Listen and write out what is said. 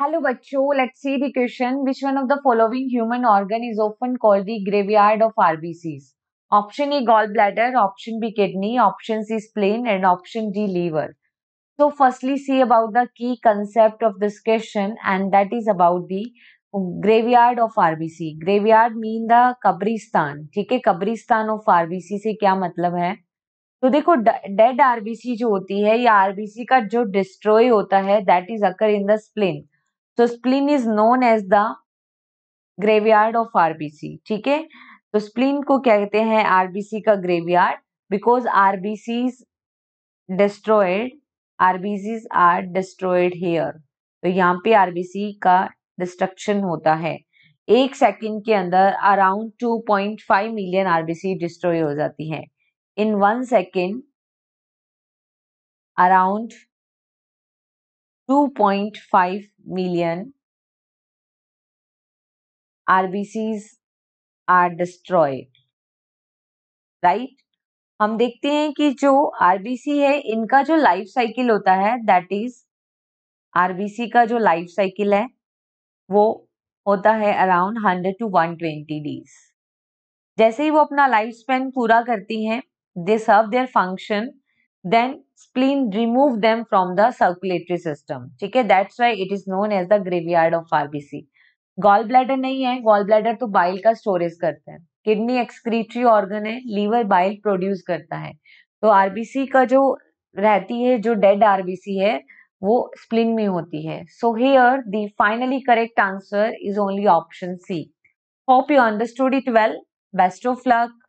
Hello बच्चो let see the which one of the following human organ is open called the graveyard of RBCs option A gall bladder option B kidney option C spleen and option D liver so firstly see about the key concept of this question and that is about the graveyard of RBC graveyard mean the कब्रिस्तान. ठीक है, कब्रिस्तान of RBC से क्या मतलब है? तो देखो डेड आरबीसी जो होती है, या आरबीसी का जो डिस्ट्रॉय होता है that is occur in the spleen तो spleen is known as the graveyard of RBC ठीक है? तो स्प्लिन को कहते हैं? आरबीसी का graveyard because RBC destroyed RBC are destroyed here तो यहाँ पे आरबीसी का डिस्ट्रक्शन होता है। एक सेकंड के अंदर अराउंड 2.5 मिलियन आरबीसी डिस्ट्रॉय हो जाती है। In one second around 2.5 million RBCs are destroyed. Right हम देखते हैं कि जो आरबीसी है, इनका जो लाइफ साइकिल होता है दैट इज़ आरबीसी का जो लाइफ साइकिल है, वो होता है around hundred to one twenty days जैसे ही वो अपना लाइफ स्पेन पूरा करती हैं they serve their function then spleen remove them from the circulatory system. ठीक है? That's why it is known as the graveyard of RBC bladder नहीं है. ब्लैडर तो बाइल का स्टोरेज करता है. किडनी एक्सक्रीटरी ऑर्गन है. लीवर बाइल प्रोड्यूस करता है. तो आरबीसी का जो रहती है, जो डेड आरबीसी है, वो स्प्लिन में होती है. So here the finally correct answer is only option C hope you understood it well best of luck